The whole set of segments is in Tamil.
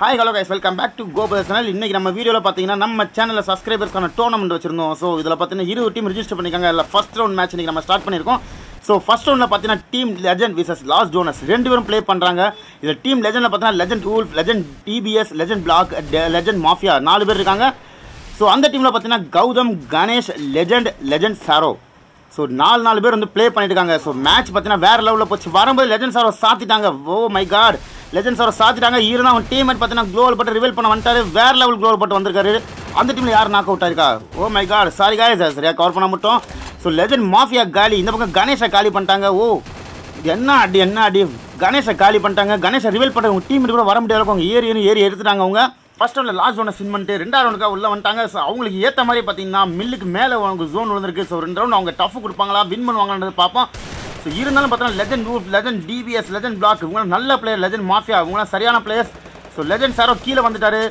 Hi hello guys welcome back to gobar channel இன்றைக்கி நம்ம வீடியோவில் பார்த்தீங்கன்னா நம்ம சேனலில் சப்ஸ்கிரைபர்ஸ்க்கான டோர்னமெண்ட் வச்சிருந்தோம். ஸோ இதில் பார்த்தீங்கன்னா இருபது டீம் ரிஜிஸ்டர் பண்ணிக்காங்க இல்லை ஃபஸ்ட் ரவுண்ட் மேட்ச் இன்றைக்கி நம்ம ஸ்டார்ட் பண்ணியிருக்கோம் ஸோ ஃபஸ்ட் ரவுண்டில் பார்த்தீங்கன்னா team legend versus Los Jonas ரெண்டு பேரும் ப்ளே பண்ணுறாங்க இதில் டீம் லெஜண்டில் பார்த்தீங்கன்னா legend wolf legend DPS legend black legend mafia நாலு பேர் இருக்காங்க. ஸோ அந்த டீமில் பார்த்தீங்கன்னா Gautham Ganesh legend legend Zorro. So நாலு நாலு பேர் வந்து ப்ளே பண்ணிட்டு இருக்காங்க. ஸோ மேட்ச் பார்த்தீங்கன்னா வேற லெவலில் போச்சு. வரும்போது லெஜண்ட் சாரோ சாத்திட்டாங்க. ஓ மை காட் லெஜண்ட் அவரை சாத்திட்டாங்க. இருந்தால் அவன் டீம் பார்த்தீங்கன்னா க்ளோவல் பட்டு ரிவீல் பண்ண வந்துட்டாரு. வேற லெவல் க்ளோவல் பட்டு வந்திருக்காரு. அந்த டீமில் யார் நாக் அவுட் ஆயிருக்கா? ஓ my god sorry guy sir சரியாக கவர் பண்ண மட்டும். ஸோ லெஜண்ட் மாஃபியா காலி. இந்த பக்கம் கணேஷை காலி பண்ணிட்டாங்க. ஓ என்ன அடி என்ன அடி? கணேஷை காலி பண்ணிட்டாங்க. கணேஷை ரிவீல் பண்ணுற உங்கள் டீம் கூட வர முடியாது அவங்க ஏறி ஏறி ஏறி எடுத்துட்டாங்க அவங்க. ஃபஸ்ட் ரவுண்டில் லாஸ்ட் ரவுண்டை சின் பண்ணிட்டு ரெண்டாவது ரவுண்டுக்காக உள்ளே வந்துட்டாங்க. ஸோ அவங்களுக்கு ஏற்ற மாதிரி பார்த்தீங்கன்னா மில்லுக்கு மேலே அவங்க ஜோன் விழுந்திருக்கு. ஸோ ரெண்டு ரவுண்ட் அவங்க டஃப் கொடுப்பாங்களா? வின் பண்ணுவாங்கன்றது பார்ப்போம். ஸோ இருந்தாலும் பார்த்தோன்னா legend roof legend DPS legend black இவங்களாம் நல்ல பிளேயர் லெஜன் மாஃபியா இவங்களாம் சரியான பிளேயர்ஸ் ஸோ லெஜன் சாரோ கீழே வந்துட்டாரு.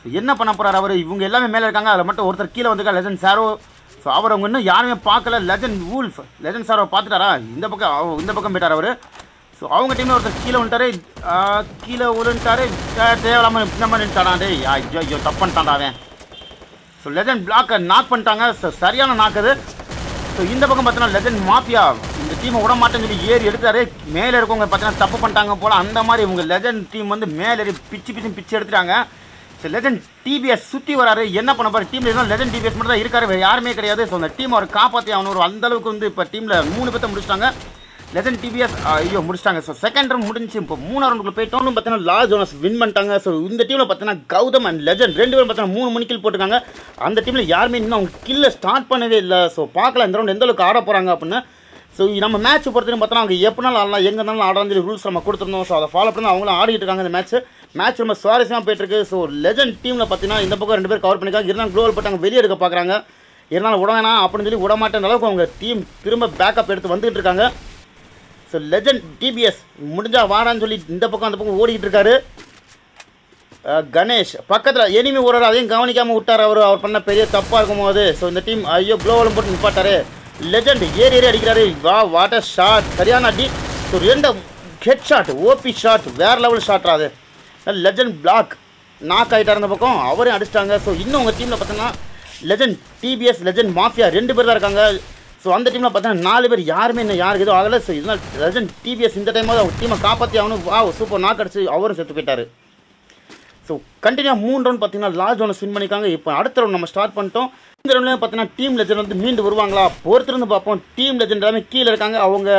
ஸோ என்ன பண்ண போகிறார் அவர்? இவங்க எல்லாமே மேலே இருக்காங்க. அதில் மட்டும் ஒருத்தர் கீழே வந்திருக்கா லெஜன் சாரோ ஸோ அவர் அவங்க இன்னும் யாருமே பார்க்கல. லெஜன் வூல்ஃப் லெஜன் சாரோ பார்த்துட்டாரா? இந்த பக்கம் இந்த பக்கம் போயிட்டார் அவர். ஸோ அவங்க டீமில் ஒருத்தர் கீழே வந்துட்டாரு. கீழே விழுந்துட்டாரு. தேவையில்லாமல் இந்த மாதிரி டே ஐயோ ஐயோ தப்பு அவன். ஸோ லெஜன் பிளாக்கை நாக் பண்ணிட்டாங்க. ஸோ சரியான நாக்கு அது. ஸோ இந்த பக்கம் பார்த்தோன்னா லெஜன் மாஃபியா இந்த டீமை விட மாட்டேன்னு சொல்லி ஏறி எடுத்தாரு மேலே இருக்கவங்க பார்த்தீங்கன்னா தப்பு பண்ணிட்டாங்க போல். அந்த மாதிரி இவங்க லெஜண்ட் டீம் வந்து மேலே பிச்சு பிச்சு பிச்சு எடுத்துட்டாங்க. ஸோ லெஜண்ட் டிபிஎஸ் சுற்றி வராரு. என்ன பண்ண பாரு டீமில் இருந்தால் லெஜண்ட் டிபிஎஸ் மட்டும் தான் இருக்காரு. வேறு யாருமே கிடையாது. ஸோ அந்த டீம் அவர் காப்பாற்றி அவனு ஒரு அந்த அளவுக்கு வந்து இப்போ டீமில் மூணு பேர்த்த முடிச்சிட்டாங்க. லெஜண்ட் டிபிஎஸ் ஐயோ முடிச்சிட்டாங்க. ஸோ செகண்ட் ரவுண்ட் முடிஞ்சு இப்போ மூணாவது ரவுண்டுக்குள்ள போயிட்டோம்னு பார்த்தீங்கன்னா லாஸ் ஜோனஸ் வின் பண்ணிட்டாங்க. ஸோ இந்த டீமில் பார்த்தீங்கன்னா கௌதம் அண்ட் லெஜண்ட் ரெண்டு பேரும் பார்த்தீங்கன்னா மூணு மணிக்கில் போட்டுருக்காங்க போட்டிருக்காங்க. அந்த டீமில் யாருமே இன்னும் அவங்க கில்லை ஸ்டார்ட் பண்ணவே இல்லை. ஸோ பார்க்கலாம். இந்த ரவுண்ட் எந்த அளவுக்கு ஆட போகிறாங்க அப்படின்னு ஸோ நம்ம மேட்ச் பொறுத்தவரைக்கும் பார்த்தோன்னா அவங்க எப்படினாலும் ஆடலாம் எங்கே இருந்தாலும் ஆடலாம் சொல்லி ரூல்ஸ் நம்ம கொடுத்துருந்தோம். ஸோ அதை ஃபாலோ பண்ணி அவங்களும் ஆடிட்டு இருக்காங்க இந்த மேட்ச் மேட்ச் ரொம்ப சுவாரஸ்யமாக போயிட்டுருக்கு. ஸோ லெஜண்ட் டீமில் பார்த்தீங்கன்னா இந்த பக்கம் ரெண்டு பேர் கவர் பண்ணிக்காங்க இருந்தாலும் க்ளோவல் போட்டாங்க வெளியே எடுக்க பார்க்குறாங்க. இருந்தாலும் விட வேணாம் அப்படின்னு சொல்லி விட மாட்டேன் அளவுக்கு அவங்க டீம் திரும்ப பேக்கப் எடுத்து வந்துகிட்டு இருக்காங்க. ஸோ லெஜண்ட் டிபிஎஸ் முடிஞ்சால் வாரான்னு சொல்லி இந்த பக்கம் அந்த பக்கம் ஓடிக்கிட்டு இருக்காரு. கணேஷ். பக்கத்தில் எனிமி ஓடுறாரு. அதையும் கவனிக்காமல் விட்டார் அவர். அவர் பண்ண பெரிய தப்பாக இருக்கும் போது ஸோ இந்த டீம் ஐயோ க்ளோவலும் போட்டு நிப்பாட்டாரு. லெஜண்ட் ஏறி ஏறி அடிக்கிறாரு. வா வாட் அ ஷாட் சரியான அடி. ஸோ ரெண்டு ஹெட் ஷாட் ஓபி ஷாட் வேறு லெவல் ஷாட்ரா அது. லெஜண்ட் பிளாக் நாக் ஆகிட்டா அந்த பக்கம். அவரையும் அடிச்சிட்டாங்க. ஸோ இன்னும் உங்கள் டீமில் பார்த்தீங்கன்னா லெஜண்ட் டிபிஎஸ் லெஜண்ட் மாஃபியா ரெண்டு பேர் தான் இருக்காங்க. ஸோ அந்த டீமில் பார்த்தீங்கன்னா நாலு பேர் யாருமே இன்னும் யாருக்கு எதுவும் ஆகலை. ஸோ இதனால் லெஜண்ட் டிபிஎஸ் இந்த டைமாவது அவங்க டீமை காப்பாற்றி அவனும் வா சூப்பர் நாக் அடிச்சு அவரும் செத்து போயிட்டார். ஸோ கண்டினியூ மூணு ரவுண்ட் பார்த்தீங்கன்னா லாஸ்ட் ரவுண்ட் வின் பண்ணிக்காங்க இப்போ அடுத்த ரவுண்ட் நம்ம ஸ்டார்ட் பண்ணிட்டோம். இந்த ரவுண்ட்லேயும் பார்த்தீங்கன்னா டீம் லெஜெண்ட் வந்து மீண்டு வருவாங்களா? பொறுத்திருந்து பார்ப்போம். டீம் லெஜெண்ட் எல்லாமே கீழே இருக்காங்க. அவங்க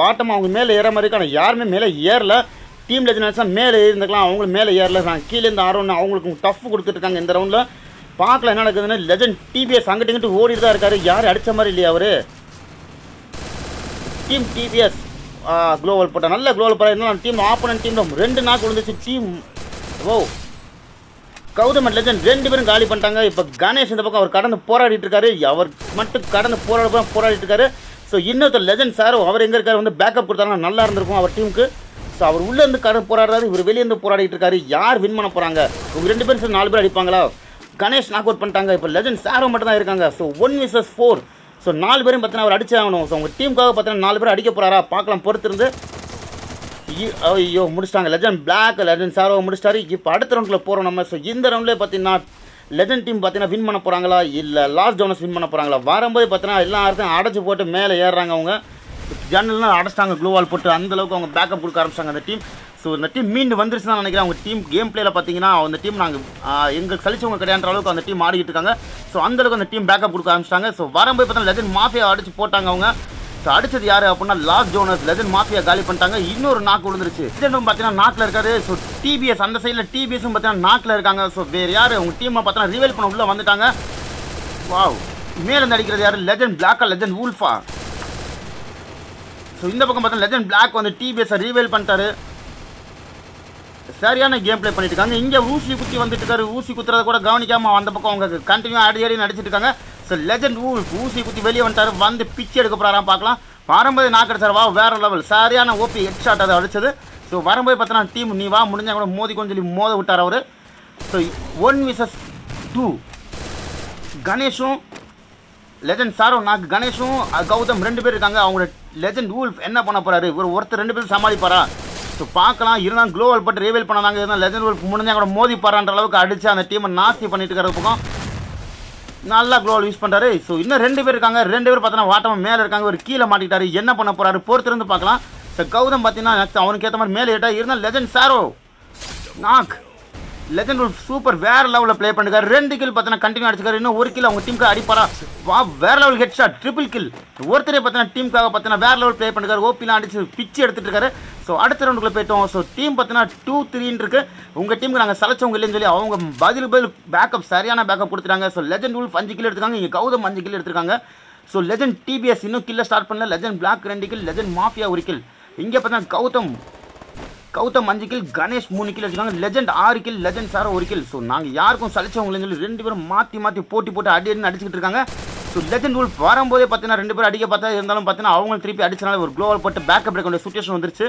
பாட்டம் அவங்க மேலே ஏற மாதிரி இருக்காங்க. யாருமே மேலே ஏறல. டீம் லெஜண்ட் மேலே இருந்துக்கலாம் அவங்களும் மேலே ஏறல. கீழே இருந்து ஆடுறோம் அவங்களுக்கு டஃப் கொடுத்துருக்காங்க இந்த ரவுண்டில் பார்க்கல என்ன நடக்குதுன்னு லெஜெண்ட் டிபிஎஸ் அங்கிட்டு இங்கிட்டு ஓடிட்டு தான் இருக்காரு. யாரும் அடித்த மாதிரி இல்லையா அவர்? டீம் டிபிஎஸ் குளோவல் போட்டால் நல்ல குளோவல் போட்டால் இருந்தாலும் டீம் ஆப்போனன்ட் டீம் ரெண்டு நாள் விழுந்துச்சு. Team O Gautham and legend ரெண்டு பேரும் காலி பண்ணிட்டாங்க. இப்போ கணேஷ் இந்த பக்கம் அவர் கடந்து போராடிட்டு இருக்காரு. அவர் மட்டும் கடந்து போராட போராடிட்டு இருக்காரு. ஸோ இன்னொருத்தர் லெஜண்ட் சார் அவர் எங்கே இருக்காரு? வந்து பேக்கப் கொடுத்தாங்கன்னா நல்லா இருந்திருக்கும் அவர் டீமுக்கு ஸோ அவர் உள்ளே இருந்து கடந்து போராடுறாரு. இவர் வெளியேருந்து போராடிட்டு இருக்காரு. யார் வின் பண்ண போகிறாங்க உங்கள் ரெண்டு பேரும் சார் நாலு பேர் அடிப்பாங்களா? கணேஷ் நாக் அவுட் பண்ணிட்டாங்க. இப்போ லெஜண்ட் சாரோ மட்டும் தான் இருக்காங்க. So one versus four so நாலு பேரும் பார்த்தீங்கன்னா அவர் அடிச்சாகணும் ஸோ உங்கள் டீமுக்காக பார்த்தீங்கன்னா நாலு பேர் அடிக்க போகிறாரா பார்க்கலாம். பொறுத்திருந்து ஐயோ, ஐயோ முடிச்சிட்டாங்க. லெஜண்ட் பிளாக் லெஜண்ட் சாரோ முடிச்சிட்டாரு. இப்போ அடுத்த ரவுண்டில் போகிறோம் நம்ம. ஸோ இந்த ரவுண்ட்லேயே பார்த்தீங்கன்னா லெஜண்ட் டீம் பார்த்தீங்கன்னா வின் பண்ண போகிறாங்களா இல்லை லாஸ்ட் ஜோனஸ் வின் பண்ண போகிறாங்களா வரும்போது பார்த்தீங்கன்னா எல்லா இடத்தையும் அடைச்சி போட்டு மேலே ஏறுறாங்க அவங்க. ஜன்னல்லாம் அடைச்சிட்டாங்க க்ளூவால் போட்டு. அந்த அளவுக்கு அவங்க பேக்கப் கொடுக்க ஆரம்பிச்சாங்க அந்த டீம் ஸோ இந்த டீம் மீண்டு வந்துருச்சு தான் நினைக்கிறேன். அவங்க டீம் கேம் பிளேல பார்த்தீங்கன்னா அந்த டீம் நாங்கள் எங்களுக்கு கழிச்சவங்க கிடையான்ற அளவுக்கு அந்த டீம் ஆடிக்கிட்டு இருக்காங்க. ஸோ அந்த அளவுக்கு அந்த டீம் பேக்கப் கொடுக்க ஆரம்பிச்சிட்டாங்க. ஸோ வரும்போது பார்த்தீங்கன்னா லெஜண்ட் மாஃபியா அடிச்சு போட்டாங்க அவங்க. ஸோ அடிச்சது யாரு அப்படின்னா லாஸ்ட் ஜோனஸ் லெஜன் மாஃபியா காலி பண்ணிட்டாங்க. இன்னொரு நாக்கு விழுந்துருச்சு. லெஜண்டும் பார்த்தீங்கன்னா நாக்கில் இருக்காரு ஸோ டிபிஎஸ் அந்த சைடில் டிபிஎஸும் பார்த்தீங்கன்னா நாக்கில் இருக்காங்க. ஸோ வேறு யார்? உங்கள் டீமை பார்த்தீங்கன்னா ரிவைல் பண்ண உள்ளே வந்துட்டாங்க. வாவ் மேலேருந்து அடிக்கிறது யார்? லெஜன் பிளாக்கா லெஜன் வூல்ஃபா ஸோ இந்த பக்கம் பார்த்தா லெஜன் பிளாக் வந்து டிபிஎஸை ரீவேல் பண்ணிட்டாரு. சரியான கேம் ப்ளே பண்ணிட்டு இருக்காங்க. இங்கே ஊசி குத்தி வந்துட்டு இருக்காரு. ஊசி குத்துறத கூட கவனிக்காம அந்த பக்கம் அவங்க கண்டினியூ ஆடி ஆடி நடிச்சிட்டு இருக்காங்க. ஸோ லெஜண்ட் ஊல்ஃப் ஊசி குத்தி வெளியே வந்துட்டார்? வந்து பிச்சு எடுக்க போகிறாராம் பார்க்கலாம். வரும்போது நாக்கு சார் வா வேறு லெவல் சரியான ஓபி ஹெட் ஷாட் அதை அடிச்சது. ஸோ வரும்போது பார்த்தோன்னா டீம் நீ வா முடிஞ்சா கூட மோதி கொஞ்சம் சொல்லி மோத விட்டார் அவர். ஸோ ஒன் விசஸ் டூ கணேஷும் லெஜண்ட் சாரும் நாக்கு கணேஷும் கௌதம் ரெண்டு பேர் இருக்காங்க. அவங்களோட லெஜண்ட் ஊல்ஃப் என்ன பண்ண போகிறாரு ஒரு ஒருத்தர் ரெண்டு பேரும் சமாளிப்பாரா? ஸோ பார்க்கலாம். இருந்தாலும் குளோவல் பட்டு ரிவீல் பண்ணாங்க இருந்தால் லெஜண்ட் ஊல்ஃப் முடிஞ்சால் கூட மோதி பாரான்ற அளவுக்கு அடித்து அந்த டீமை நாஸ்தி பண்ணிட்டு இருக்கிற பக்கம். நல்லா க்ளோவல் யூஸ் பண்ணுறாரு ஸோ இன்னும் ரெண்டு பேர் இருக்காங்க. ரெண்டு பேர் பார்த்தீங்கன்னா வாட்டமாக மேலே இருக்காங்க. ஒரு கீழே மாட்டிக்கிட்டாரு. என்ன பண்ண போகிறாரு பொறுத்திருந்து பார்க்கலாம். ஸோ கௌதம் பார்த்தீங்கன்னா அவனுக்கு ஏற்ற மாதிரி மேலே ஏட்டா இருந்தால் legend Zorro knock legend wolf super வேற லெவலில் ப்ளே பண்ணிருக்காரு. ரெண்டு கில் பார்த்தீங்கன்னா கண்டினியூ அடிச்சிருக்காரு. இன்னும் ஒரு கில் அவங்க டீமுக்கு அடிப்பாரா? வா வேற level head shot triple kill ஒருத்தரே பார்த்தீங்கன்னா டீமுக்காக பார்த்தீங்கன்னா வேற லெவல் ப்ளே பண்ணிருக்காரு. ஓபிலாம் அடிச்சு பிச்சு எடுத்துட்டு இருக்காரு. ஸோ அடுத்த ரவுண்டுக்குள்ள போயிட்டோம் ஸோ டீம் பார்த்தீங்கன்னா டூ த்ரீன்னு இருக்கு. உங்கள் டீமுக்கு நாங்கள் சலைச்சவங்க இல்லைன்னு சொல்லி அவங்க பதில் பதில் பேக்கப் சரியான பேக்கப் கொடுத்துட்டாங்க. ஸோ லெஜண்ட் உல்ஃப் அஞ்சு கில் எடுத்துருக்காங்க. இங்கே கௌதம் அஞ்சு கில் எடுத்திருக்காங்க. ஸோ லெஜண்ட் டிபிஎஸ் இன்னும் கில்ல ஸ்டார்ட் பண்ணல. லெஜண்ட் பிளாக் ரெண்டு கில் லெஜண்ட் மாஃபியா ஒரு கில் இங்கே பார்த்தீங்கன்னா கௌதம் கௌதம் அஞ்சு கில் கணேஷ் மூணு கில் வச்சுருக்காங்க. லெஜண்ட் ஆறு கில் லெஜண்ட் சார் ஒரு கில் ஸோ நாங்கள் யாருக்கும் சலிச்சவங்களேன்னு சொல்லி ரெண்டு பேரும் மாற்றி மாற்றி போட்டி போட்டு அடி அடின்னு அடிச்சுக்கிட்டு இருக்காங்க. ஸோ லெஜண்ட் ரூல் வரும்போதே பார்த்தீங்கன்னா ரெண்டு பேரும் அடிக்க பார்த்தா இருந்தாலும் பார்த்தீங்கன்னா அவங்க திருப்பி அடிச்சனால ஒரு க்ளோவல் போட்டு பேக்கப் எடுக்க வேண்டிய சுச்சுவேஷன் வந்துருச்சு.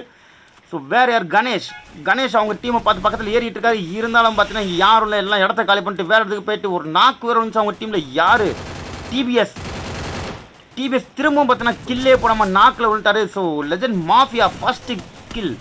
ஸோ வேறு யார்? கணேஷ். கணேஷ் அவங்க டீமை பார்த்து பக்கத்தில் ஏறிட்டு இருக்காரு. இருந்தாலும் பார்த்தீங்கன்னா யாரும் இல்லை எல்லாம் இடத்த காலி பண்ணிட்டு வேறு இடத்துக்கு போயிட்டு ஒரு நாக்கு வேறு வந்துச்சு அவங்க டீமில் யார்? டிபிஎஸ் டிபிஎஸ் திரும்பவும் பார்த்தீங்கன்னா கில்லே போடாமல் நாக்கில் விழுட்டாரு so legend mafia first kill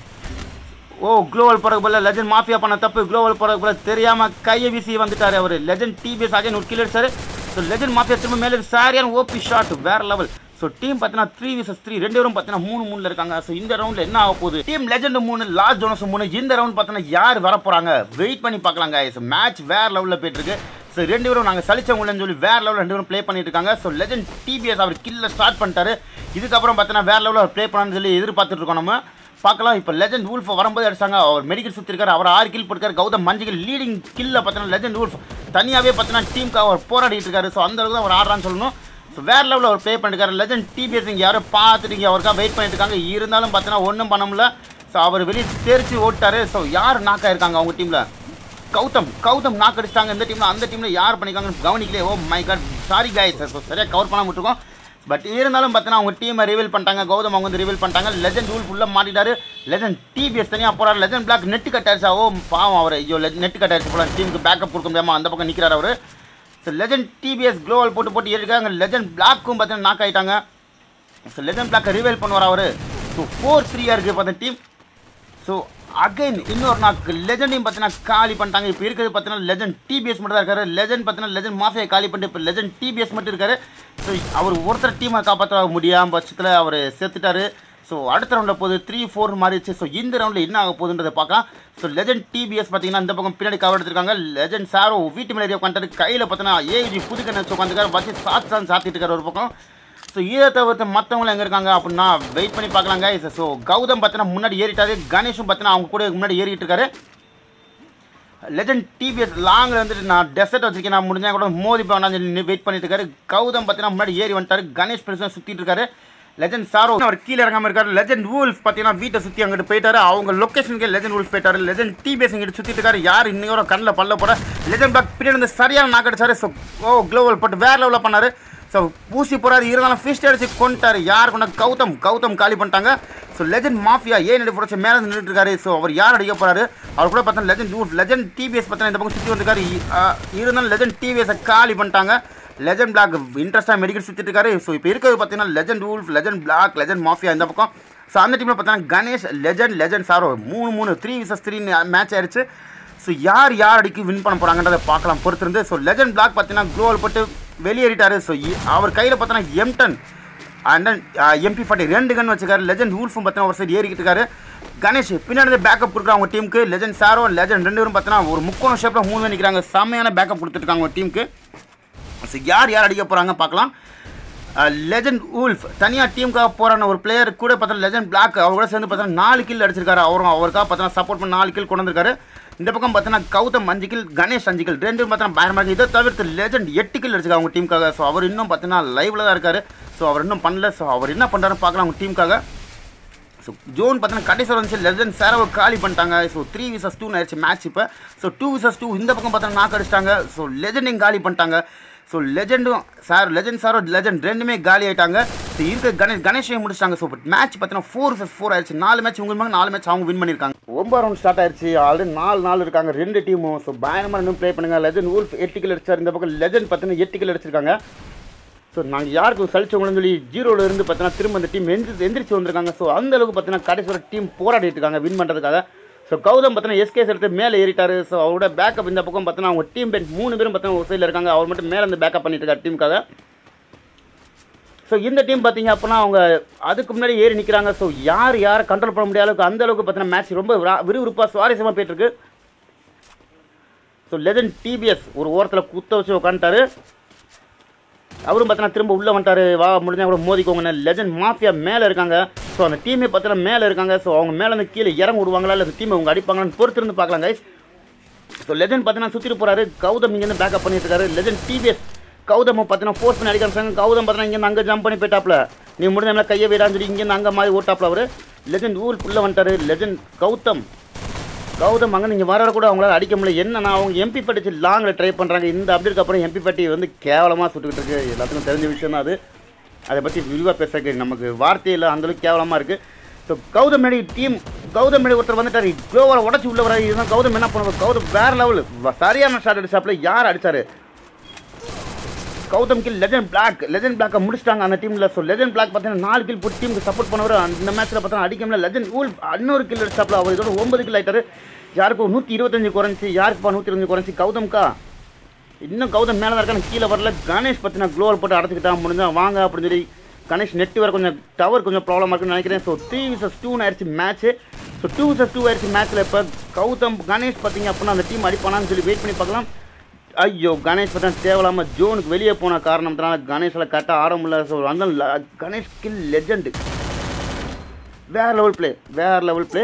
ஓ குளோவல் போறதுக்கு போல லெஜண்ட் மாஃபியா பண்ண தப்பு. குளோவல் போறதுக்கு போல தெரியாமல் கையை வீசி வந்துட்டார் அவர். லெஜண்ட் டிபிஎஸ் அகைன் ஒரு kill sir so legend mafia திரும்ப மேலே சாரியான ஓபி ஷாட் வேற லெவல் ஸோ டீம் பார்த்தீங்கன்னா த்ரீ விசஸ் த்ரீ ரெண்டு பேரும் பார்த்தீங்கன்னா மூணு மூணுல இருக்காங்க. ஸோ இந்த ரவுண்டில் என்ன ஆக போகுது? டீம் லெஜண்ட் மூணு லாஸ்ட் ஜோனஸ் மூணு இந்த ரவுண்ட் பார்த்தீங்கன்னா யார் வர போகிறாங்க வெயிட் பண்ணி பார்க்கலாம் guys. மேட்ச் வேற லெவலில் போயிட்டுருக்கு ஸோ ரெண்டு பேரும் நாங்கள் சலிச்சவங்களேன்னு சொல்லி வேற லெவலில் ரெண்டு பேரும் ப்ளே பண்ணிட்டு இருக்காங்க. ஸோ லெஜண்ட் டிபிஎஸ் அவர் கில்ல ஸ்டார்ட் பண்ணிட்டாரு. இதுக்கப்புறம் பார்த்தீங்கன்னா வேற லெவலில் ப்ளே பண்ணான்னு சொல்லி எதிர்பார்த்துட்டு இருக்கோம் நம்ம. பார்க்கலாம். இப்போ லெஜண்ட் வூல்ஃப் வரும்போது அடிச்சாங்க அவர் மெடிக்கல் சுற்றிருக்காரு அவர் ஆறு கில் போட்டுருக்காரு. கௌதம் மஞ்சள் லீடிங் கில்ல பார்த்தீங்கன்னா லெஜண்ட் வூல்ஃப் தனியாகவே பார்த்தீங்கன்னா டீமுக்கு அவர் போராடிட்டு இருக்காரு. ஸோ அந்த அளவுக்கு தான் அவர் ஆடுறான்னு சொல்லணும். ஸோ வேறு லெவலில் அவர் ப்ளே பண்ணிருக்காரு. லெஜண்ட் டிபிஎஸ் இங்கே யாரும் பார்த்துட்டு இங்கே அவருக்காக வெயிட் பண்ணிட்டு இருக்காங்க. இருந்தாலும் பார்த்தீங்கன்னா ஒன்றும் பண்ண முடியல. ஸோ அவர் வெளியே தெரிச்சு ஓட்டாரு ஸோ யார் நாக்காக இருக்காங்க அவங்க டீமில் கௌதம். கௌதம் நாக் அடிச்சிட்டாங்க. இந்த டீமில் அந்த டீமில் யார் பண்ணிருக்காங்கன்னு கவனிக்கலையே. ஓ my god sorry guys so சரியாக கவர் பண்ண விட்டுருக்கோம். பட் இருந்தாலும் பார்த்தீங்கன்னா அவங்க டீமை ரிவீல் பண்ணிட்டாங்க கௌதம் அவங்க வந்து ரிவீல் பண்ணிட்டாங்க. லெஜண்ட் ரூல் ஃபுல்லாக மாட்டிட்டாரு. லெஜண்ட் டிபிஎஸ் தனியாக போகிறார் லெஜண்ட் பிளாக் நெட்டு கட் ஓ பாவம் அவர். ஐயோ நெட்டு கட் போல. டீமுக்கு பேக்கப் கொடுக்க முடியாமல் அந்த பக்கம் நிற்கிறார் அவர். So legend DBS gloo wall போட்டு போட்டு ஏறிருக்காங்க. லெஜண்ட் பிளாக்கும் பார்த்தீங்கன்னா நாக் ஆகிட்டாங்க ஸோ லெஜண்ட் பிளாக்கை ரிவீல் பண்ணுவார் அவர். ஸோ ஃபோர் த்ரீயாக இருக்குது பார்த்தீங்கன்னா டீம் ஸோ அகைன் இன்னொரு நாக்கு லெஜண்டையும் பார்த்தீங்கன்னா காலி பண்ணிட்டாங்க. இப்போ இருக்கிறது பார்த்தீங்கன்னா லெஜண்ட் டிபிஎஸ் மட்டும் தான் இருக்காரு. லெஜண்ட் பார்த்தீங்கன்னா லெஜண்ட் மாஃபியை காலி பண்ணிட்டு இப்போ லெஜண்ட் டிபிஎஸ் மட்டும் இருக்காரு. ஸோ அவர் ஒருத்தர் டீமை காப்பாற்ற முடியாம பட்சத்தில் அவர் செத்துட்டாரு. ஸோ அடுத்த ரவுண்டில் போகுது. த்ரீ ஃபோர் மாறிடுச்சு. ஸோ இந்த ரவுண்டில் என்ன ஆக போகுதுன்றதை பார்க்கலாம். ஸோ லெஜண்ட் டிபிஎஸ் பார்த்தீங்கன்னா இந்த பக்கம் பின்னாடி கவர் எடுத்திருக்காங்க. லெஜண்ட் சாரோ வீட்டு மேலே உட்காந்துட்டு கையில் பார்த்தீங்கன்னா ஏஜி புதுக்கண்ணை உட்காந்துருக்காரு. வச்சு சாத்து தான் சாத்திட்டு இருக்காரு ஒரு பக்கம். ஸோ இதை தவிர்த்து மற்றவங்களும் எங்கே இருக்காங்க அப்படின்னா வெயிட் பண்ணி பார்க்கலாங்க ஸோ கௌதம் பார்த்தீங்கன்னா முன்னாடி ஏறிட்டாரு கணேஷும் பார்த்தீங்கன்னா அவங்க கூட முன்னாடி ஏறிட்டு இருக்காரு. லெஜண்ட் டிபிஎஸ் லாங்கில் வந்துட்டு நான் டெசர்ட் வச்சிருக்கேன் நான் முடிஞ்சால் கூட மோதி வேணாம் சொல்லி வெயிட் பண்ணிட்டு இருக்காரு. கௌதம் பார்த்தீங்கன்னா முன்னாடி ஏறி வந்துட்டாரு கணேஷ் பெருசாக சுற்றிட்டு இருக்காரு. லெஜண்ட் சாரோ அவர் கீழே இறங்காமல் இருக்காரு. லெஜண்ட் வூல்ஃப் பார்த்தீங்கன்னா வீட்டை சுற்றி அங்கிட்டு போயிட்டாரு. அவங்க லொக்கேஷனுக்கு லெஜண்ட் வூல்ஃப் போயிட்டாரு. லெஜண்ட் டிபிஎஸ் இங்கிட்டு சுற்றிட்டு இருக்காரு. யார் இன்னையோட கண்ணில் பல்ல போட? லெஜண்ட் பிளாக் பின்னாடி வந்து சரியான நாக்கு ஸோ ஓ க்ளோவல் போட்டு வேற லெவலில் பண்ணார். ஸோ பூசி போகிறாரு இருந்தாலும் ஃபிஸ்ட் அடிச்சு கொண்டுட்டாரு யார் கொண்ட கௌதம்? கௌதம் காலி பண்ணிட்டாங்க. ஸோ லெஜண்ட் மாஃபியா ஏன் நடி புரட்சி மேலே நின்றுட்டு இருக்காரு? ஸோ அவர் யார் அடிக்க போகிறாரு அவர் கூட பார்த்தா லெஜண்ட் ஊர் லெஜண்ட் டிவிஎஸ் பார்த்தா இந்த பக்கம் சுற்றி வந்திருக்காரு. இருந்தாலும் லெஜண்ட் டிவிஎஸை காலி பண்ணிட்டாங்க. லெஜண்ட் பிளாக் இன்ட்ரெஸ்ட்டாக மெடிக்கல் சுற்றிட்டு இருக்காரு. ஸோ இப்போ இருக்கிறது பார்த்தீங்கன்னா legend wolf legend black legend mafia இந்த பக்கம். ஸோ அந்த டீமில் பார்த்தீங்கன்னா கணேஷ் லெஜண்ட் லெஜண்ட் சாரோ மூணு மூணு த்ரீ விசஸ் த்ரீ மேட்ச் ஆயிடுச்சு ஸோ யார் யார் அடிக்கு வின் பண்ண போகிறாங்கன்றதை பார்க்கலாம். பொறுத்திருந்து ஸோ லெஜண்ட் பிளாக் பார்த்தீங்கன்னா க்ளோவல் போட்டு வெளியேறிட்டாரு. ஸோ அவர் கையில் பார்த்தோன்னா எம்டன் அண்ட் தென் எம்பி ஃபார்ட்டி ரெண்டு கன் வச்சிருக்காரு. லெஜண்ட் வூல்ஃபும் பார்த்தீங்கன்னா ஒரு சைடு ஏறிக்கிட்டு இருக்காரு. கணேஷ் பின்னாடி பேக்கப் கொடுக்குறாங்க அவங்க டீமுக்கு லெஜண்ட் சாரோ லெஜண்ட் ரெண்டு பேரும் பார்த்தீங்கன்னா ஒரு முக்கோண ஷேப்பில் மூணு பேர் நிற்கிறாங்க செம்மையான பேக்கப் கொடுத்துருக்காங்க ஒரு டீமுக்கு ஸோ யார் யார் அடிக்க போகிறாங்க பார்க்கலாம். லெஜண்ட் ஊல்ஃப் தனியாக டீமுக்காக போகிறான ஒரு பிளேயர் கூட பார்த்தா லெஜண்ட் பிளாக் அவர் கூட சேர்ந்து பார்த்தா நாலு கில் அடிச்சிருக்காரு. அவரும் அவருக்காக பார்த்தா சப்போர்ட் பண்ணி நாலு கில் கொண்டு வந்திருக்காரு. இந்த பக்கம் பார்த்தீங்கன்னா கௌதம் அஞ்சு கில் கணேஷ் அஞ்சு கில் ரெண்டும் பார்த்தீங்கன்னா பயமாக இதை தவிர்த்து லெஜண்ட் எட்டு கில் அடிச்சிருக்காங்க அவங்க டீமுக்காக ஸோ அவர் இன்னும் பார்த்தீங்கன்னா லைவில் தான் இருக்காரு. ஸோ அவர் இன்னும் பண்ணல. ஸோ அவர் என்ன பண்ணுறாருன்னு பார்க்கலாம் அவங்க டீமுக்காக ஸோ ஜோன் பார்த்தீங்கன்னா கடைசி வந்துச்சு. லெஜண்ட் சேரவை காலி பண்ணிட்டாங்க. ஸோ த்ரீ விசஸ் டூன்னு ஆயிடுச்சு மேட்ச் இப்போ. ஸோ டூ விசஸ் டூ இந்த பக்கம் பார்த்தீங்கன்னா நாக் அடிச்சிட்டாங்க. ஸோ லெஜண்டையும் காலி பண்ணிட்டாங்க. ஸோ லெஜெண்டும் சார் லெஜெண்ட் சாரோ லெஜெண்ட் ரெண்டுமே காலி ஆகிட்டாங்க ஸோ இருக்க கணேஷ் கணேஷையும் முடிச்சிட்டாங்க. ஸோ மேட்ச் பார்த்தீங்கன்னா ஃபோர் விசஸ் ஃபோர் ஆயிடுச்சு. நாலு மேட்ச் உங்க நாலு மேட்ச் அவங்க வின் பண்ணியிருக்காங்க. ஒன்பது ரவுண்ட் ஸ்டார்ட் ஆயிடுச்சு. ஆல்ரெடி நாலு நாள் இருக்காங்க. ரெண்டு டீமும் ஸோ பயங்கரமாக இன்னும் ப்ளே பண்ணுங்க. லெஜெண்ட் ஊல்ஃப் எட்டு கில் அடிச்சார். இந்த பக்கம் லெஜெண்ட் பார்த்தீங்கன்னா எட்டு கில் அடிச்சிருக்காங்க. ஸோ நாங்கள் யாருக்கும் சலிச்சவங்களும் சொல்லி ஜீரோல இருந்து பார்த்தீங்கன்னா திரும்ப அந்த டீம் எந்திரிச்சு எந்திரிச்சு வந்திருக்காங்க. ஸோ அந்த அளவுக்கு பார்த்தீங்கன்னா கடைசி டீம் போராடிட்டு இருக்காங்க. வின் பண்ணுறதுக்காக ஸோ கௌதம் பார்த்தீங்கன்னா எஸ்கேஸ் எடுத்து மேலே ஏறிட்டாரு. ஸோ அவரோட பேக்கப் இந்த பக்கம் பார்த்தோன்னா அவங்க டீம் பேர் மூணு பேரும் பார்த்தீங்கன்னா ஒரு சைடில் இருக்காங்க. அவர் மட்டும் மேலே வந்து பேக்கப் பண்ணிட்டு இருக்காரு டீமுக்காக ஸோ இந்த டீம் பார்த்தீங்க அப்படின்னா அவங்க அதுக்கு முன்னாடி ஏறி நிற்கிறாங்க ஸோ யார் யாரை கண்ட்ரோல் பண்ண முடியாத அளவுக்கு அந்த அளவுக்கு பார்த்தீங்கன்னா மேட்ச் ரொம்ப விறுவிறுப்பாக சுவாரஸ்யமாக போயிட்டுருக்கு ஸோ லெஜண்ட் டிபிஎஸ் ஒரு ஓரத்தில் குத்த வச்சு உட்காந்துட்டாரு அவரும் பார்த்தோன்னா திரும்ப உள்ளே வந்துட்டார். வா முடிஞ்சால் கூட மோதிக்கோங்கன்னு லெஜண்ட் மாஃபியா மேலே இருக்காங்க. ஸோ அந்த டீமே பார்த்தீங்கன்னா மேலே இருக்காங்க. ஸோ அவங்க மேலே இருந்து கீழே இறங்க விடுவாங்களா? இல்லை அந்த டீமை அவங்க அடிப்பாங்களான்னு பொறுத்து இருந்து பார்க்கலாம் கைஸ் ஸோ லெஜண்ட் பார்த்தீங்கன்னா சுற்றிட்டு போகிறாரு கௌதம் இங்கேருந்து பேக்கப் பண்ணிட்டு இருக்காரு. லெஜண்ட் டிவிஎஸ் கௌதம் பார்த்தீங்கன்னா ஃபோர்ஸ் பண்ணி அடிக்கிறாங்க கௌதம் பார்த்தீங்கன்னா இங்கேருந்து அங்கே ஜம்ப் பண்ணி போயிட்டாப்ல. நீ முடிஞ்ச மேலே கையை விடான்னு சொல்லி இங்கேருந்து அங்கே மாதிரி ஓட்டாப்ல அவர். லெஜண்ட் ஊர் உள்ளே வந்துட்டார். லெஜண்ட் கௌதம். கௌதம் அங்கே நீங்கள் வர கூட அவங்களால அடிக்க முடியல. என்னன்னா அவங்க எம்பி பட்டி லாங்கில் ட்ரை பண்ணுறாங்க இந்த அப்டேட்க்கு அப்புறம் எம்பி பட்டி வந்து கேவலமாக சுட்டுக்கிட்டு இருக்கு. எல்லாத்துக்கும் தெரிஞ்ச விஷயம் தான் அது. அதை பற்றி விரிவாக பேசுறதுக்கு நமக்கு வார்த்தையில் அந்தளவுக்கு கேவலமாக இருக்குது so Gautham Maddy team Gautham Maddy ஒருத்தர் வந்துட்டார். க்ளோவரை உடச்சி உள்ள வராது இதுதான் கௌதம். என்ன பண்ணுவாங்க? கௌதம் வேற லெவல் சரியான ஷாட் அடிச்சாப்புல. யார் அடித்தார் Gautham kill legend black legend பிளாக்கை முடிச்சிட்டாங்க அந்த டீமில் ஸோ லெஜன் பிளாக் பார்த்தீங்கன்னா நாலு கில் போட்டு டீமுக்கு சப்போர்ட் பண்ணவர். அந்த மேட்ச்சில் பார்த்தா அடிக்க லெஜன் ஊல் இன்னொரு கில் அடிச்சாப்ல. அவர் இதோட ஒன்பது கில் ஆயிட்டாரு. யாருக்கும் நூற்றி இருபத்தஞ்சு குறைஞ்சி யாருக்குப்பா நூற்றி அஞ்சு குறைஞ்சி? கௌதம்க்கா. இன்னும் கௌதம் மேலே தான் இருக்கான கீழே வரல. கணேஷ் பார்த்தீங்கன்னா க்ளோவர் போட்டு அடைச்சிக்கிட்டா முடிஞ்சா வாங்க அப்படின்னு சொல்லி கணேஷ் நெட் வர கொஞ்சம் டவர் கொஞ்சம் ப்ராப்ளமாக இருக்குன்னு நினைக்கிறேன். ஸோ த்ரீ விசஸ் டூன்னு ஆயிடுச்சு match so two versus two ஆயிடுச்சு மேட்ச்சில் இப்போ கௌதம் கணேஷ் பார்த்தீங்க அப்படின்னா அந்த டீம் அடிப்பானான்னு சொல்லி வெயிட் பண்ணி பார்க்கலாம். ஐயோ கணேஷ் பார்த்தா தேவையில்லாமல் ஜோனுக்கு வெளியே போன காரணத்தினால கணேஷில் கரெக்டாக ஆட முடியல ஸோ அந்த கணேஷ் கில் லெஜெண்டு வேற லெவல் ப்ளே வேற லெவல் ப்ளே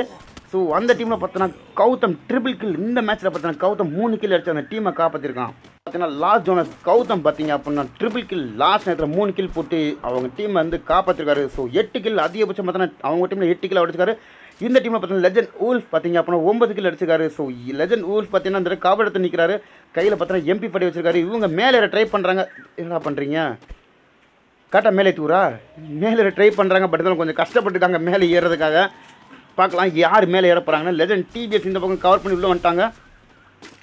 ஸோ அந்த டீமில் பார்த்தோன்னா கௌதம் ட்ரிபிள் கில் இந்த மேட்ச்சில் பார்த்தோன்னா கௌதம் மூணு கில் அடிச்சு அந்த டீமை காப்பாற்றிருக்கான் பார்த்தீங்கன்னா லாஸ்ட் ஜோனஸ் கௌதம் பார்த்தீங்க அப்படின்னா ட்ரிபிள் கில் லாஸ்ட் நேரத்தில் மூணு கில் போட்டு அவங்க டீமை வந்து காப்பாற்றிருக்காரு ஸோ எட்டு கில் அதிகபட்சம் பார்த்தோன்னா அவங்க டீமில் எட்டு கில் அடிச்சிருக்காரு. இந்த டீமில் பார்த்தீங்கன்னா லெஜண்ட் ஊல்ஃப் பார்த்தீங்க அப்படின்னா ஒன்பது கிலோ அடிச்சிருக்காரு. ஸோ லெஜண்ட் ஊல்ஃப் பார்த்தீங்கன்னா அந்த கவர் எடுத்து நிற்கிறாரு கையில் பார்த்தீங்கன்னா எம்பி படி வச்சிருக்காரு. இவங்க மேலே ட்ரை பண்ணுறாங்க என்ன பண்ணுறீங்க கரெக்டாக மேலே தூரா? மேலே ட்ரை பண்ணுறாங்க பட் இருந்தாலும் கொஞ்சம் கஷ்டப்பட்டுருக்காங்க மேலே ஏறுறதுக்காக. பார்க்கலாம் யார் மேலே ஏற போகிறாங்கன்னா லெஜண்ட் டிபிஎஸ் இந்த பக்கம் கவர் பண்ணி உள்ளே வந்துட்டாங்க.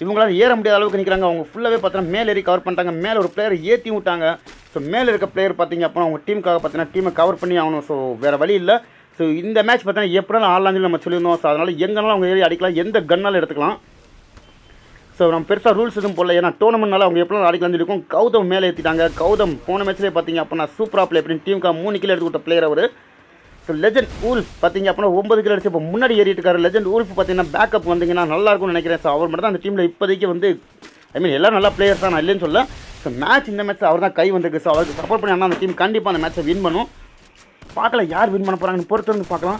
இவங்களால ஏற முடியாத அளவுக்கு நிற்கிறாங்க அவங்க ஃபுல்லாகவே பார்த்தோன்னா மேலே ஏறி கவர் பண்ணிட்டாங்க. மேலே ஒரு பிளேயர் ஏற்றி விட்டாங்க. ஸோ மேலே இருக்க பிளேயர் பார்த்தீங்க அப்படின்னா அவங்க டீமுக்காக பார்த்தீங்கன்னா டீமை கவர் பண்ணி ஆகணும். ஸோ வேறு வழி இல்லை. ஸோ இந்த மேட்ச் பார்த்தீங்கன்னா எப்படினாலும் ஆடலாம்னு நம்ம சொல்லியிருந்தோம். ஸோ அதனால் எங்கனாலும் அவங்க ஏறி அடிக்கலாம் எந்த கன்னாலும் எடுத்துக்கலாம். ஸோ நம்ம பெருசாக ரூல்ஸ் எதுவும் போடல. ஏன்னா டோர்னமெண்ட்னால அவங்க எப்படினாலும் அடிக்கலாம் சொல்லியிருக்கோம். கௌதம் மேலே ஏற்றிட்டாங்க கௌதம் போன மேட்ச்லேயே பார்த்தீங்க அப்படின்னா சூப்பராக பிளே அப்படின்னு டீம்க்கு மூணு கிலோ எடுத்து கொடுத்த பிளேயர் அவர். ஸோ லெஜண்ட் ஊல்ஃப் பார்த்தீங்க அப்படின்னா ஒன்பது கிலோ அடிச்சு இப்போ முன்னாடி ஏறிட்டு இருக்காரு. லெஜண்ட் ஊல்ஃப் பார்த்தீங்கன்னா பேக்கப் வந்தீங்கன்னா நல்லா இருக்கும்னு நினைக்கிறேன். ஸோ அவர் மட்டும் தான் அந்த டீமில் இப்போதைக்கு வந்து ஐ மீன் எல்லாம் நல்ல பிளேயர்ஸ் தான். நான் இல்லைன்னு சொல்ல ஸோ மேட்ச் இந்த மேட்ச் அவர் தான் கை வந்திருக்கு. ஸோ அவருக்கு சப்போர்ட் பண்ணி ஆனால் அந்த டீம் கண்டிப்பாக அந்த மேட்ச்சை வின் பண்ணும். பார்க்கல. யார் வின் பண்ண போகிறாங்கன்னு பொறுத்து வந்து பார்க்கலாம்.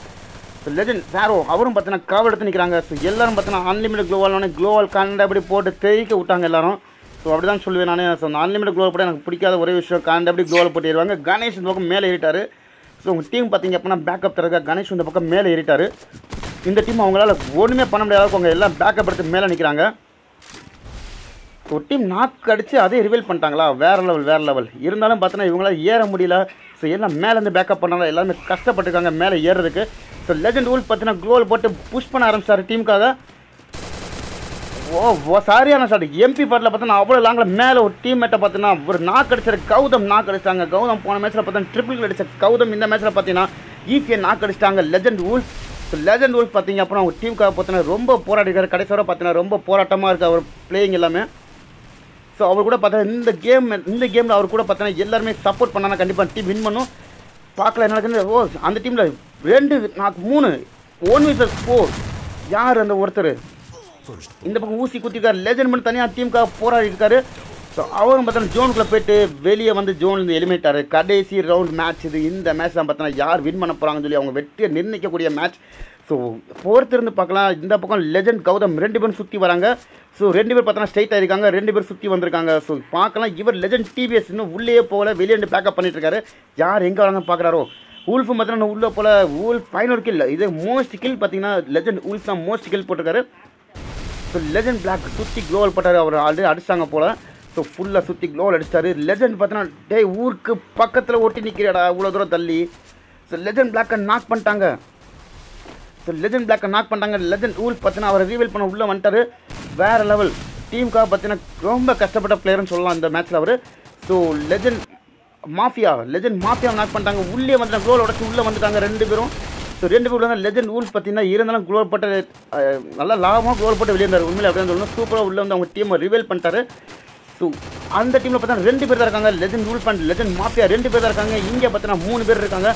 ஸோ லெஜண்ட் வேறோ அவரும் பார்த்தீங்கன்னா கவர் எடுத்து நிற்கிறாங்க ஸோ எல்லாரும் பார்த்தீங்கன்னா அன்லிமிட் குளோவால் க்ளோவால் கண்ட அப்படி போட்டு தெரிவிக்க விட்டாங்க எல்லாரும். ஸோ அப்படி தான் சொல்லுவேன் நான். ஸோ அந்த அன்லிமிட் குளோவல் போட்டு எனக்கு பிடிக்காத ஒரே விஷயம் கண்ட அப்படி குளோவல் போட்டிடுவாங்க கணேஷ் இந்த பக்கம் மேலே ஏறிட்டார். ஸோ உங்கள் டீம் பார்த்தீங்க அப்படின்னா பேக்கப் தரங்க கணேஷ் இந்த பக்கம் மேலே ஏறிட்டார். இந்த டீம் அவங்களால ஒன்றுமே பண்ண முடியாத அளவுக்கு அவங்க எல்லாம் பேக்கப் எடுத்து மேலே நிற்கிறாங்க ஒரு டீம் நாக்கு அடித்து அதே ரிவீல் பண்ணிட்டாங்களா? வேறு லெவல் வேறு லெவல் இருந்தாலும் பார்த்தோன்னா இவங்களால் ஏற முடியல. ஸோ எல்லாம் மேலேருந்து பேக்கப் பண்ணாலும் எல்லாருமே கஷ்டப்பட்டுருக்காங்க. மேலே ஏறுறதுக்கு. ஸோ லெஜண்ட் ரூல் பார்த்தீங்கன்னா க்ளோல் போட்டு புஷ் பண்ண ஆரம்பிச்சாரு டீமுக்காக ஓ oh, ஓ oh, சாரியான ஷாட் எம்பி பாட்டில் பார்த்தோன்னா அவ்வளோ லாங்கில் மேலே ஒரு டீம் மேட்டை பார்த்தீங்கன்னா ஒரு நாக் அடிச்சாரு கௌதம் நாக் அடிச்சிட்டாங்க. கௌதம் போன மேட்ச்சில் பார்த்தா ட்ரிபிள் அடித்த கௌதம் இந்த மேட்ச்சில் பார்த்தீங்கன்னா ஈஸியாக நாக்கு அடிச்சிட்டாங்க legend rule so legend rules பார்த்தீங்க அப்புறம் அவங்க டீமுக்காக பார்த்தீங்கன்னா ரொம்ப போராடிக்கிறார் கடைசி வரை பார்த்தீங்கன்னா ரொம்ப போராட்டமாக இருக்குது அவர் பிளேயிங் எல்லாமே. ஸோ அவர் கூட பார்த்தா இந்த கேம் இந்த கேமில் அவர் கூட பார்த்தோன்னா எல்லாருமே சப்போர்ட் பண்ணால் கண்டிப்பாக டீம் வின் பண்ணும். பார்க்கல என்ன நடக்குது ஓ அந்த டீமில் ரெண்டு நாக்கு மூணு ஒன் விசஸ் ஃபோர் யார் அந்த ஒருத்தர்? இந்த பக்கம் ஊசி குத்திருக்காரு. லெஜண்ட் பண்ணி தனியாக டீமுக்காக போராடி இருக்காரு. ஸோ அவரும் பார்த்தோன்னா ஜோனுக்குள்ளே போயிட்டு வெளியே வந்து ஜோன்லேருந்து எலிமினேட் கடைசி ரவுண்ட் மேட்ச் இது. இந்த மேட்ச் தான் பார்த்தோன்னா யார் வின் பண்ண போகிறாங்கன்னு சொல்லி அவங்க வெற்றியை நிர்ணயிக்கக்கூடிய மேட்ச் ஸோ பொறுத்திருந்து பார்க்கலாம். இந்த பக்கம் லெஜண்ட் கௌதம் ரெண்டு பேரும் சுற்றி வராங்க. ஸோ ரெண்டு பேர் பார்த்தோன்னா ஸ்ட்ரைட்டாக இருக்காங்க. ரெண்டு பேர் சுற்றி வந்திருக்காங்க. ஸோ பார்க்கலாம். இவர் லெஜண்ட் டிவிஎஸ் இன்னும் உள்ளே போகல. வெளியே பேக்கப் பண்ணிட்டு இருக்காரு. யார் எங்கே வராங்க பார்க்குறாரோ? ஊல்ஃபு நான் உள்ளே போல ஊல் ஃபைனல் கில் இது மோஸ்ட் கில் பார்த்தீங்கன்னா லெஜண்ட் ஊல்ஸ் தான் மோஸ்ட் கில் போட்டிருக்காரு. ஸோ லெஜண்ட் பிளாக் சுற்றி க்ளோவல் போட்டார். அவர் ஆல்ரெடி அடிச்சிட்டாங்க போல். ஸோ ஃபுல்லாக சுற்றி க்ளோவல் அடிச்சிட்டாரு. லெஜண்ட் பார்த்தீங்கன்னா டே ஊருக்கு பக்கத்தில் ஒட்டி நிற்கிறாடா இவ்வளோ தூரம் தள்ளி. ஸோ லெஜண்ட் பிளாக்கை நாக் பண்ணிட்டாங்க. லெஜண்ட் பிளாக்கை நாக் பண்ணுறாங்க லெஜண்ட் ஊல் பார்த்தீங்கன்னா அவரை ரீவீல் பண்ண உள்ளே வந்துட்டார். வேறு லெவல் டீமுக்காக பார்த்தீங்கன்னா ரொம்ப கஷ்டப்பட்ட பிளேயர்னு சொல்லலாம் இந்த மேட்ச்சில் அவர். So legend mafia legend mafia knock பண்ணிட்டாங்க. உள்ளே வந்துட்டாங்க. கோல் உடச்சி உள்ளே வந்துட்டாங்க ரெண்டு பேரும். ஸோ ரெண்டு பேரும் வந்து லெஜண்ட் ஊல்ஸ் பார்த்தீங்கன்னா இருந்தாலும் குளோல் போட்ட நல்லா லாபமாக குளோல் போட்டு வெளியே இருந்தார் உண்மையில அப்படின்னு சொல்லணும். சூப்பராக உள்ளே வந்து அவங்க டீமை ரிவீல் பண்ணிட்டாரு. ஸோ அந்த டீமில் பார்த்தா ரெண்டு பேர் தான் இருக்காங்க. Legend rule and legend mafia ரெண்டு பேர் தான் இருக்காங்க. இங்கே பார்த்தீங்கன்னா மூணு பேர் இருக்காங்க.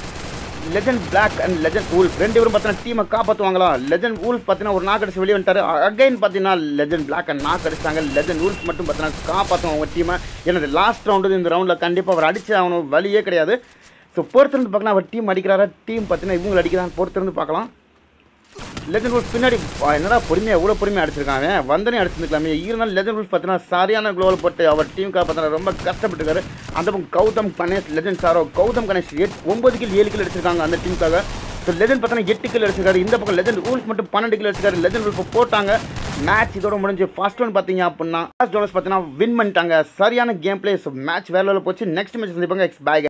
Legend black and legend wolf ரெண்டு பேரும் பார்த்தீங்கன்னா டீமை காப்பாற்றுவாங்களா லெஜண்ட் ஊல்ஃப் பார்த்தீங்கன்னா ஒரு நாக் அடிச்சு வெளியே வந்துட்டார். அகைன் பார்த்தீங்கன்னா லெஜண்ட் பிளாக் அண்ட் நாக் அடிச்சாங்க லெஜண்ட் ஊல்ஃப் மட்டும் பார்த்தீங்கன்னா காப்பாற்றுவாங்க அவங்க டீமை எனது லாஸ்ட் ரவுண்டு இந்த ரவுண்டில் கண்டிப்பாக அவர் அடிச்சு அவனும் வழியே கிடையாது. ஸோ பொறுத்திருந்து பார்க்கலாம் அவர் டீம் அடிக்கிறாரா? டீம் பார்த்தீங்கன்னா இவங்களை அடிக்கிறான் பொறுத்திருந்து பார்க்கலாம். லெஜண்ட் ரூல்ஸ் பின்னாடி என்னடா பொறுமையாக எவ்வளோ பொறுமையாக அடிச்சிருக்காங்க வந்தனே அடிச்சிருக்கலாமே இருந்தாலும் லெஜண்ட் ரூல்ஸ் பார்த்தீங்கன்னா சரியான குளோவில் போட்டு அவர் டீமுக்காக பார்த்தீங்கன்னா ரொம்ப கஷ்டப்பட்டுருக்காரு. அந்த பக்கம் கௌதம் கணேஷ் லெஜண்ட் சாரோ கௌதம் கணேஷ் எட் ஒன்பது கில் ஏழு கில் அடிச்சிருக்காங்க அந்த டீமுக்காக ஸோ லெஜண்ட் பார்த்தீங்கன்னா எட்டு கில் அடிச்சிருக்காரு. இந்த பக்கம் லெஜண்ட் ரூல்ஸ் மட்டும் பன்னெண்டு கில் அடிச்சிருக்காரு. லெஜண்ட் ரூல்ஸ் போட்டாங்க. மேட்ச் இதோட முடிஞ்சு ஃபர்ஸ்ட் ஒன் பார்த்தீங்க அப்படின்னா ஜோனஸ் பார்த்தீங்கன்னா வின் பண்ணிட்டாங்க. சரியான கேம் பிளேஸ் மேட்ச் வேற போச்சு. நெக்ஸ்ட் மேட்ச் சந்திப்பாங்க எக்ஸ் பேக்